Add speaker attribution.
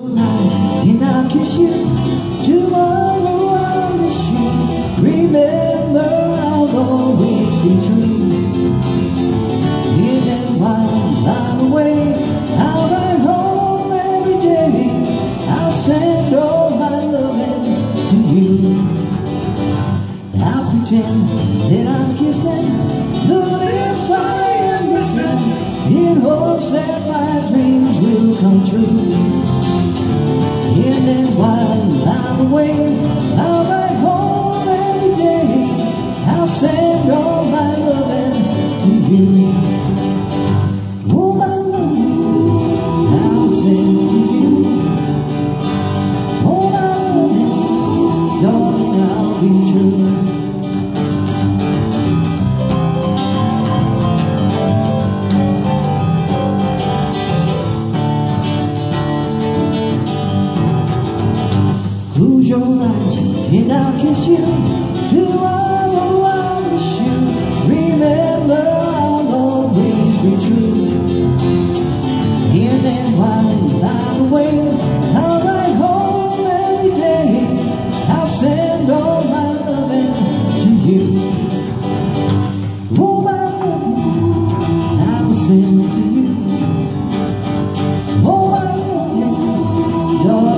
Speaker 1: And I'll kiss you tomorrow. I'll miss you. Remember, I'll always be true. Then while I'm away, I'll ride home every day. I'll send all my loving to you. I'll pretend that I'm kissing the lips I am missing in hopes that my dreams will come true. While I'm away, I'll ride home every day. I'll send all my loving to you. Oh, my love, I'll send to you. Oh, my loving, darling, I'll be true. And I'll kiss you Do I'll you. Remember I'll always be true. While away I'll home every day. I'll send all my loving to you. Oh my love, I will send to you. Oh my love,